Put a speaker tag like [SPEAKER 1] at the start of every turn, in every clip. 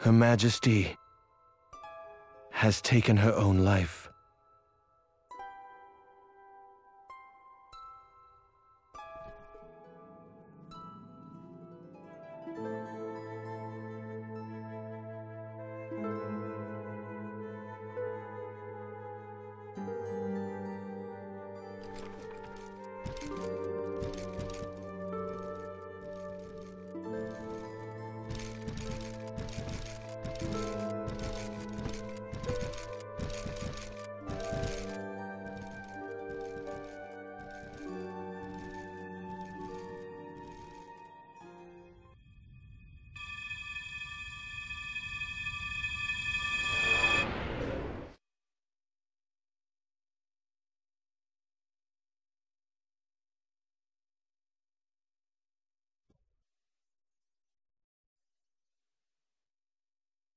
[SPEAKER 1] Her Majesty has taken her own life.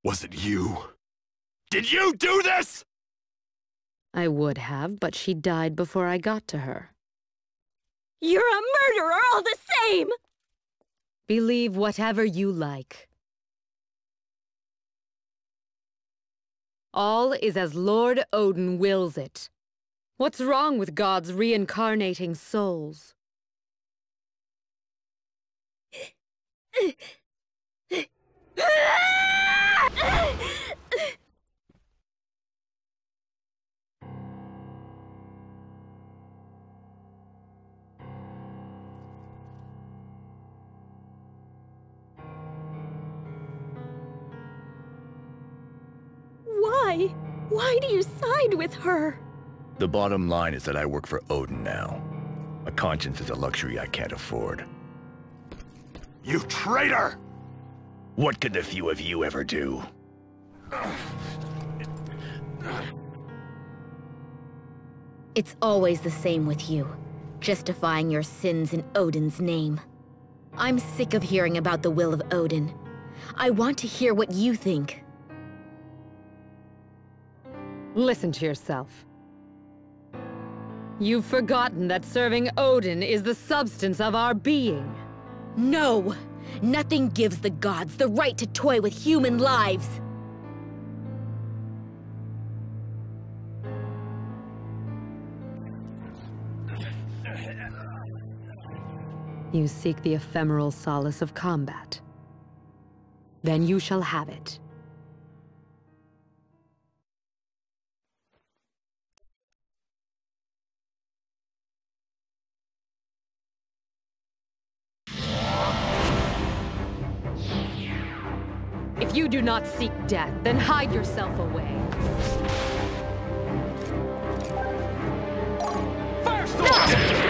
[SPEAKER 2] Was it you? Did you do this?
[SPEAKER 3] I would have, but she died before I got to her.
[SPEAKER 4] You're a murderer all the same!
[SPEAKER 3] Believe whatever you like. All is as Lord Odin wills it. What's wrong with gods reincarnating souls?
[SPEAKER 4] Why? Why do you side with her?
[SPEAKER 2] The bottom line is that I work for Odin now. A conscience is a luxury I can't afford. You traitor! What could the few of you ever do?
[SPEAKER 5] It's always the same with you, justifying your sins in Odin's name. I'm sick of hearing about the will of Odin. I want to hear what you think.
[SPEAKER 3] Listen to yourself. You've forgotten that serving Odin is the substance of our being.
[SPEAKER 5] No! Nothing gives the gods the right to toy with human lives!
[SPEAKER 3] You seek the ephemeral solace of combat. Then you shall have it. If you do not seek death, then hide yourself away.
[SPEAKER 2] Gonna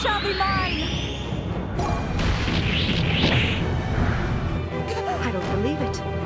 [SPEAKER 2] shall be mine! I don't believe it.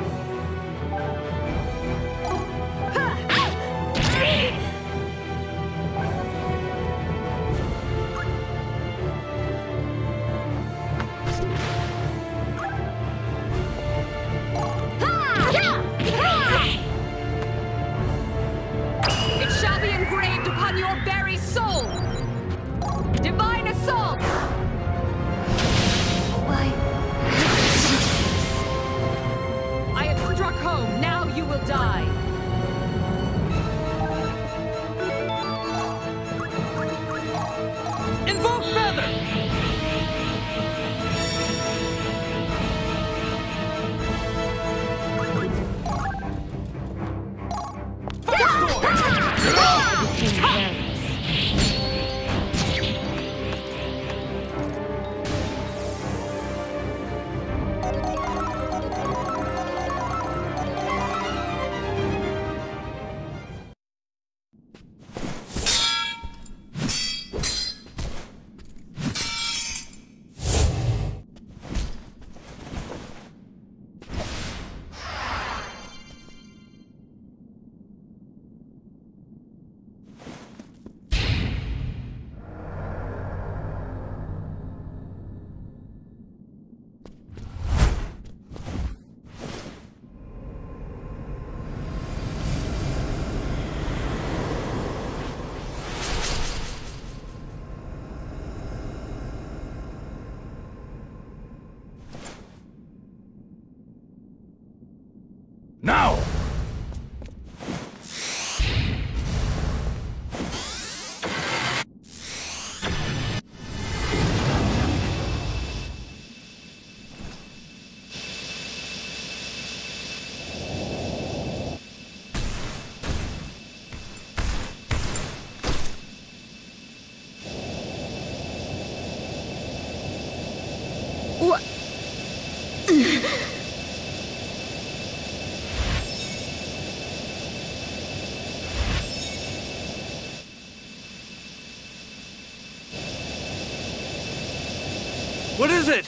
[SPEAKER 2] What is it?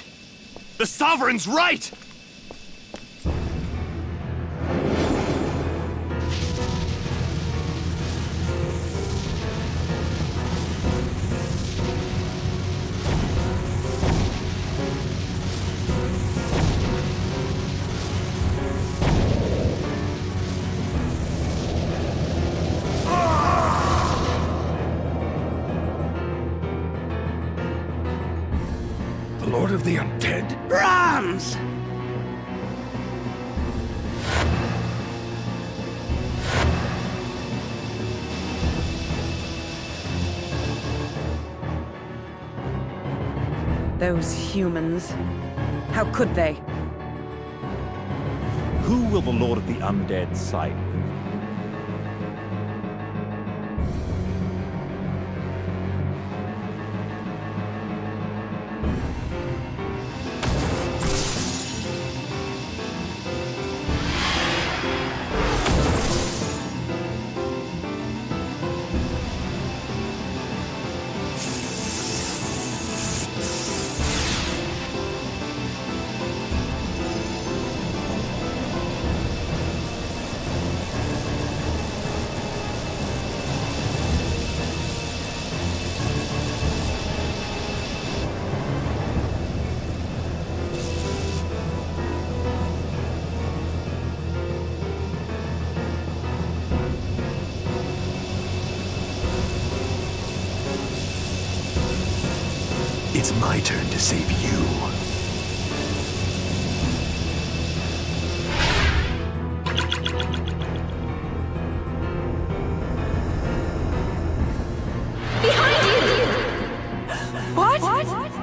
[SPEAKER 2] The Sovereign's Rite! The Lord of the Undead?
[SPEAKER 6] Brahms!
[SPEAKER 7] Those humans. How could they?
[SPEAKER 8] Who will the Lord of the Undead side with?
[SPEAKER 1] To save you.
[SPEAKER 7] What? This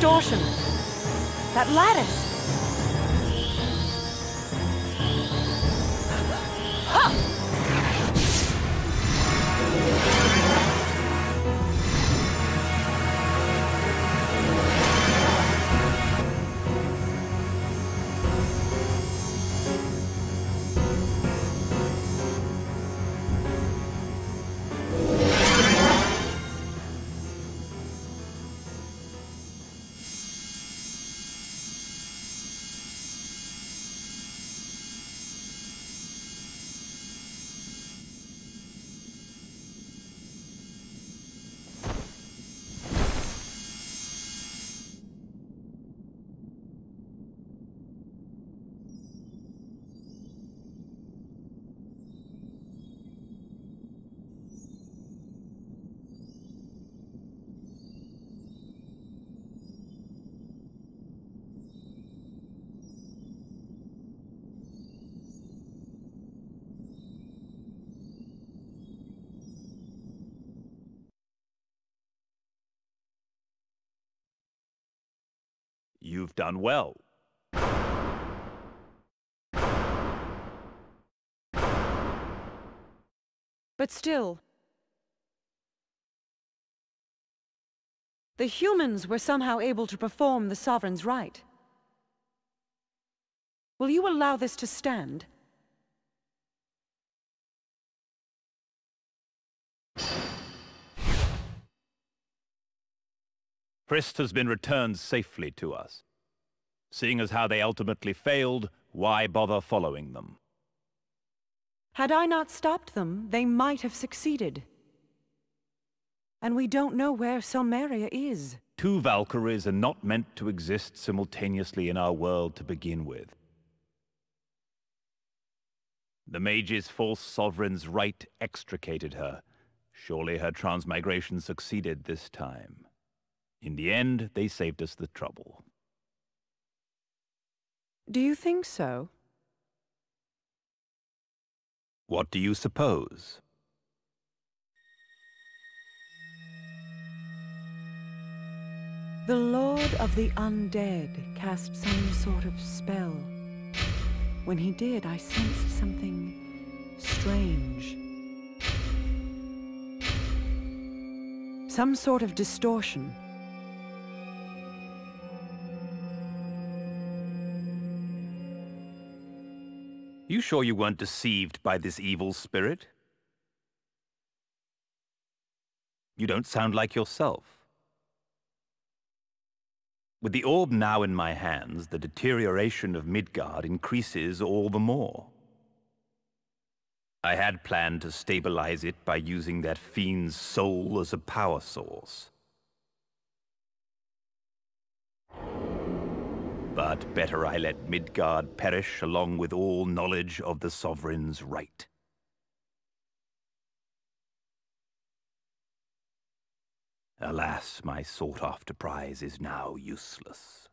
[SPEAKER 7] distortion. That lattice.
[SPEAKER 8] You've done well.
[SPEAKER 7] But still. The humans were somehow able to perform the Sovereign's Rite. Will you allow this to stand?
[SPEAKER 8] Hrist has been returned safely to us. Seeing as how they ultimately failed, why bother following them?
[SPEAKER 7] Had I not stopped them, they might have succeeded. And we don't know where Silmeria is.
[SPEAKER 8] Two Valkyries are not meant to exist simultaneously in our world to begin with. The mage's false sovereign's rite extricated her. Surely her transmigration succeeded this time. In the end, they saved us the trouble.
[SPEAKER 7] Do you think so?
[SPEAKER 8] What do you suppose?
[SPEAKER 7] The Lord of the Undead cast some sort of spell. When he did, I sensed something strange. Some sort of distortion.
[SPEAKER 8] You sure you weren't deceived by this evil spirit? You don't sound like yourself. With the orb now in my hands, the deterioration of Midgard increases all the more. I had planned to stabilize it by using that fiend's soul as a power source. But better I let Midgard perish along with all knowledge of the Sovereign's Rite. Alas, my sought-after prize is now useless.